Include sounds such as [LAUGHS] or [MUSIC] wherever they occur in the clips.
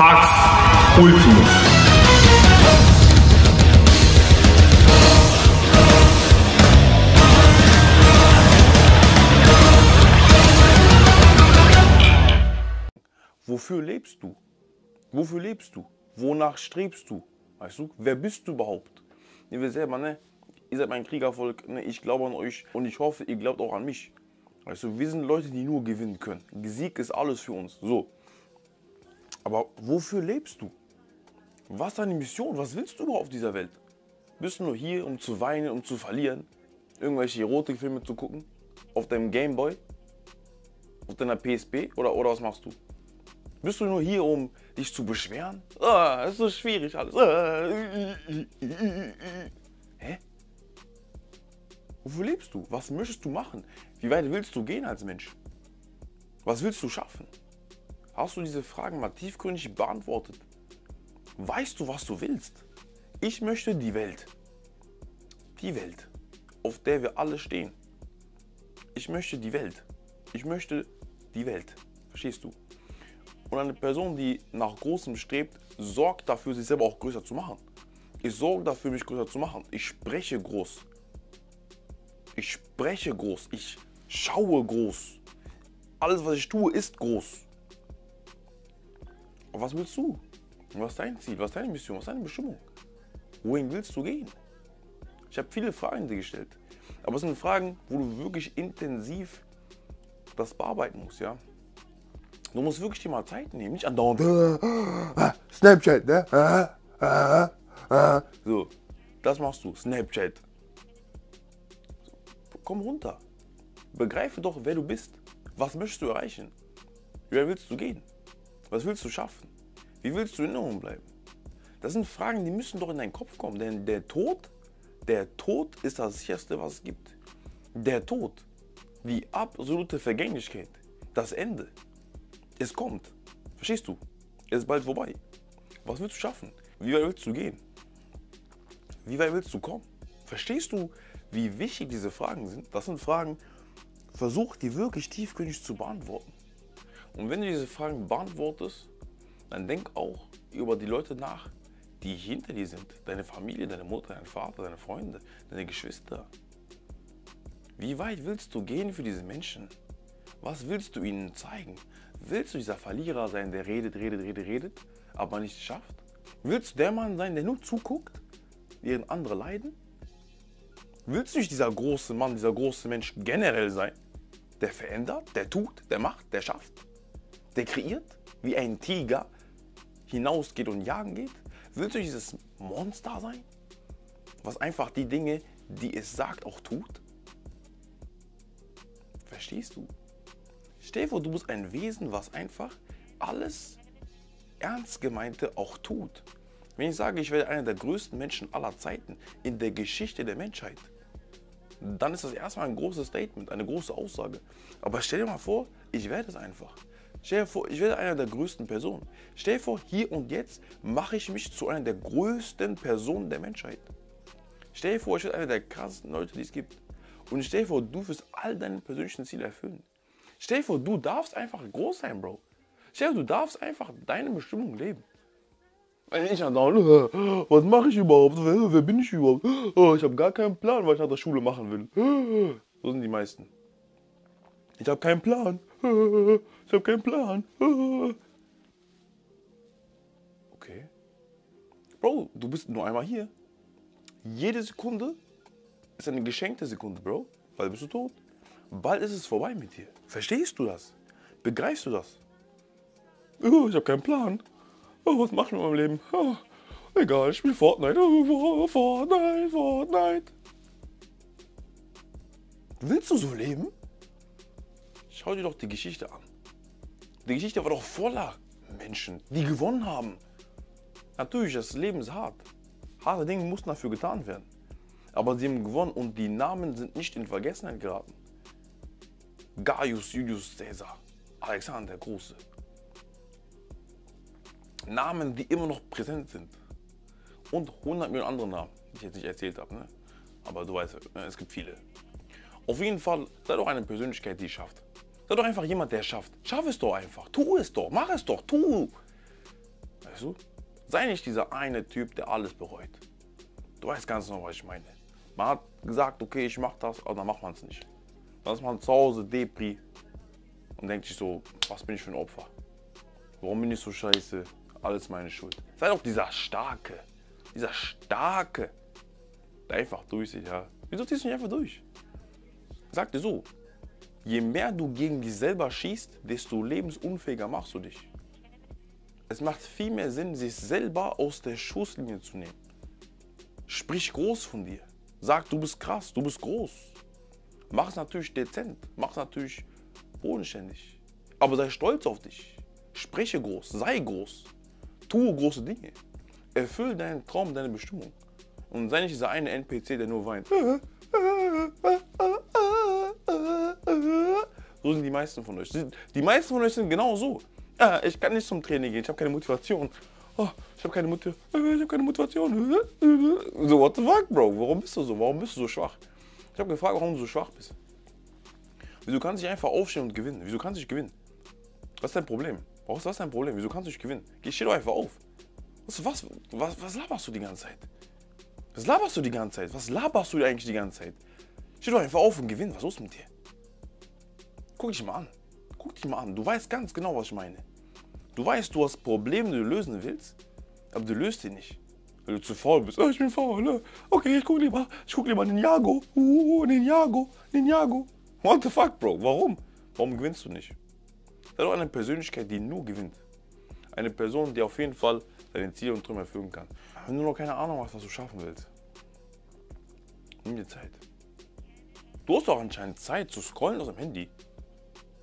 Pax Ultimus. Wofür lebst du? Wofür lebst du? Wonach strebst du? Weißt du, wer bist du überhaupt? Ihr wisst selber, ne? Ihr seid mein Kriegervolk, ne? ich glaube an euch und ich hoffe, ihr glaubt auch an mich. Weißt du, wir sind Leute, die nur gewinnen können. Sieg ist alles für uns. So. Aber wofür lebst du? Was ist deine Mission? Was willst du überhaupt auf dieser Welt? Bist du nur hier, um zu weinen, um zu verlieren? Irgendwelche Erotikfilme zu gucken? Auf deinem Gameboy? Auf deiner PSP? Oder, oder was machst du? Bist du nur hier, um dich zu beschweren? Ah, ist so schwierig alles. Ah. Hä? Wofür lebst du? Was möchtest du machen? Wie weit willst du gehen als Mensch? Was willst du schaffen? Hast du diese Fragen mal tiefgründig beantwortet? Weißt du, was du willst? Ich möchte die Welt. Die Welt, auf der wir alle stehen. Ich möchte die Welt. Ich möchte die Welt. Verstehst du? Und eine Person, die nach Großem strebt, sorgt dafür, sich selber auch größer zu machen. Ich sorge dafür, mich größer zu machen. Ich spreche groß. Ich spreche groß. Ich schaue groß. Alles, was ich tue, ist groß. Was willst du? Was ist dein Ziel? Was ist deine Mission? Was ist deine Bestimmung? Wohin willst du gehen? Ich habe viele Fragen dir gestellt. Aber es sind Fragen, wo du wirklich intensiv das bearbeiten musst, ja? Du musst wirklich dir mal Zeit nehmen, nicht andauernd. äh, Snapchat, ne? Äh, äh, äh. So, das machst du, Snapchat. Komm runter. Begreife doch, wer du bist. Was möchtest du erreichen? Weit willst du gehen? Was willst du schaffen? Wie willst du in Erinnerung bleiben? Das sind Fragen, die müssen doch in deinen Kopf kommen. Denn der Tod, der Tod ist das sicherste, was es gibt. Der Tod, die absolute Vergänglichkeit, das Ende. Es kommt. Verstehst du? Es ist bald vorbei. Was willst du schaffen? Wie weit willst du gehen? Wie weit willst du kommen? Verstehst du, wie wichtig diese Fragen sind? Das sind Fragen, versuch die wirklich tiefgründig zu beantworten. Und wenn du diese Fragen beantwortest, dann denk auch über die Leute nach, die hinter dir sind. Deine Familie, deine Mutter, dein Vater, deine Freunde, deine Geschwister. Wie weit willst du gehen für diese Menschen? Was willst du ihnen zeigen? Willst du dieser Verlierer sein, der redet, redet, redet, redet, aber nichts schafft? Willst du der Mann sein, der nur zuguckt, während andere leiden? Willst du nicht dieser große Mann, dieser große Mensch generell sein, der verändert, der tut, der macht, der schafft, der kreiert, wie ein Tiger hinausgeht und jagen geht? Willst du dieses Monster sein, was einfach die Dinge, die es sagt, auch tut? Verstehst du? Stell dir vor, du bist ein Wesen, was einfach alles Ernstgemeinte auch tut. Wenn ich sage, ich werde einer der größten Menschen aller Zeiten in der Geschichte der Menschheit, dann ist das erstmal ein großes Statement, eine große Aussage. Aber stell dir mal vor, ich werde es einfach. Stell dir vor, ich werde einer der größten Personen. Stell dir vor, hier und jetzt mache ich mich zu einer der größten Personen der Menschheit. Stell dir vor, ich werde einer der krassesten Leute, die es gibt. Und stell dir vor, du wirst all deine persönlichen Ziele erfüllen. Stell dir vor, du darfst einfach groß sein, Bro. Stell dir vor, du darfst einfach deine Bestimmung leben. Wenn ich dann was mache ich überhaupt? Wer, wer, bin ich überhaupt? Oh, ich habe gar keinen Plan, was ich nach der Schule machen will. So sind die meisten. Ich habe keinen Plan. [LAUGHS] Ich habe keinen Plan. [LAUGHS] Okay. Bro, du bist nur einmal hier. Jede Sekunde ist eine geschenkte Sekunde, Bro. Weil bist du tot. Bald ist es vorbei mit dir. Verstehst du das? Begreifst du das? Oh, ich habe keinen Plan. Oh, was mache ich mit meinem Leben? Oh, egal, ich spiele Fortnite. Oh, Fortnite, Fortnite. Willst du so leben? Schau dir doch die Geschichte an. Die Geschichte war doch voller Menschen, die gewonnen haben. Natürlich, das Leben ist hart. Harte Dinge mussten dafür getan werden. Aber sie haben gewonnen und die Namen sind nicht in Vergessenheit geraten. Gaius Julius Caesar, Alexander der Große. Namen, die immer noch präsent sind. Und 100 Millionen andere Namen, die ich jetzt nicht erzählt habe. Ne? Aber du weißt, äh, es gibt viele. Auf jeden Fall, sei doch eine Persönlichkeit, die es schafft. Sei doch einfach jemand, der es schafft. Schaff es doch einfach. Tu es doch. Mach es doch. Tu. Weißt du? Sei nicht dieser eine Typ, der alles bereut. Du weißt ganz genau, was ich meine. Man hat gesagt, okay, ich mach das, aber dann macht man es nicht. Dann ist man zu Hause Depri und denkt sich so, was bin ich für ein Opfer? Warum bin ich so scheiße? Alles meine Schuld. Sei doch dieser Starke, dieser Starke, der einfach durchsieht, ja. Wieso ziehst du nicht einfach durch? Sag dir so, je mehr du gegen dich selber schießt, desto lebensunfähiger machst du dich. Es macht viel mehr Sinn, sich selber aus der Schusslinie zu nehmen. Sprich groß von dir. Sag, du bist krass, du bist groß. Mach es natürlich dezent, mach es natürlich bodenständig. Aber sei stolz auf dich. Spreche groß, sei groß. Tue große Dinge. Erfülle deinen Traum, deine Bestimmung. Und sei nicht dieser eine NPC, der nur weint. [LAUGHS] Sind die meisten von euch. Die meisten von euch sind genau so. Ah, ich kann nicht zum Training gehen, ich habe keine Motivation. Oh, ich habe keine, Motiv hab keine Motivation. So, what the fuck, Bro? Warum bist du so? Warum bist du so schwach? Ich habe gefragt, warum du so schwach bist. Wieso kannst du nicht einfach aufstehen und gewinnen? Wieso kannst du nicht gewinnen? Was ist dein Problem? Was ist dein Problem? Wieso kannst du nicht gewinnen? Geh, steh doch einfach auf. Was, was, was, was laberst du die ganze Zeit? Was laberst du die ganze Zeit? Was laberst du eigentlich die ganze Zeit? Steh doch einfach auf und gewinn. Was ist los mit dir? Guck dich mal an. Guck dich mal an. Du weißt ganz genau, was ich meine. Du weißt, du hast Probleme, die du lösen willst, aber du löst die nicht. Weil du zu faul bist. Oh, ich bin faul. Ne? Okay, ich guck lieber, ich guck lieber Ninjago. Uh, Ninjago, Ninjago. What the fuck, Bro? Warum? Warum gewinnst du nicht? Sei doch eine Persönlichkeit, die nur gewinnt. Eine Person, die auf jeden Fall deine Ziele und Träume erfüllen kann. Wenn du noch keine Ahnung hast, was du schaffen willst, nimm dir Zeit. Du hast doch anscheinend Zeit zu scrollen aus dem Handy.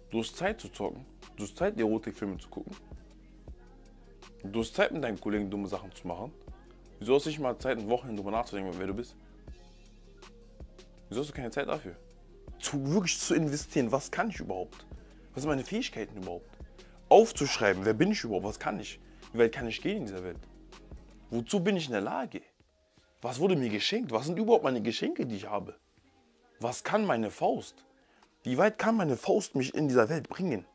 Du hast Zeit zu zocken. Du hast Zeit, Erotikfilme zu gucken. Du hast Zeit, mit deinen Kollegen dumme Sachen zu machen. Wieso hast du nicht mal Zeit, ein Wochenende darüber nachzudenken, wer du bist? Wieso hast du keine Zeit dafür? Zu, wirklich zu investieren, was kann ich überhaupt? Was sind meine Fähigkeiten überhaupt? Aufzuschreiben, wer bin ich überhaupt, was kann ich? Wie weit kann ich gehen in dieser Welt? Wozu bin ich in der Lage? Was wurde mir geschenkt? Was sind überhaupt meine Geschenke, die ich habe? Was kann meine Faust? Wie weit kann meine Faust mich in dieser Welt bringen?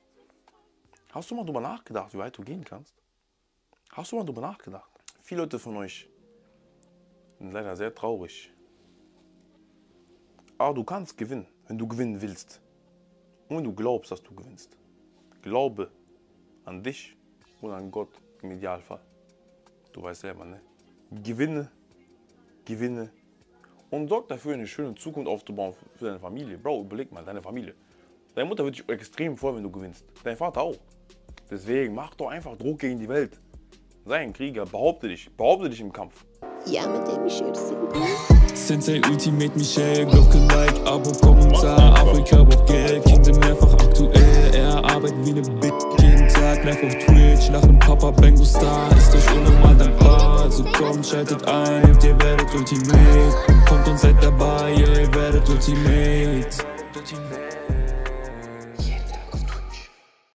Hast du mal darüber nachgedacht, wie weit du gehen kannst? Hast du mal darüber nachgedacht? Viele Leute von euch sind leider sehr traurig. Aber du kannst gewinnen, wenn du gewinnen willst. Und wenn du glaubst, dass du gewinnst. Glaube an dich und an Gott im Idealfall. Du weißt selber, ne? Gewinne, gewinne, und sorg dafür, eine schöne Zukunft aufzubauen für deine Familie. Bro, überleg mal, deine Familie. Deine Mutter wird dich extrem freuen, wenn du gewinnst. Dein Vater auch. Deswegen mach doch einfach Druck gegen die Welt. Sei ein Krieger, behaupte dich, behaupte dich im Kampf. Ja, mit dem ich. Sensei Ultimate Michelle, Glocke, Like, Abo, Kommentar, Afrika braucht Geld, Kingdom mehrfach aktuell, er arbeitet wie ne Bitch Tag, live auf Twitch, lachen Papa, Bengo Star, ist euch unnormal dankbar, also kommt, schaltet ein und ihr werdet Ultimate, kommt und seid dabei, ihr werdet Ultimate. Ultimate.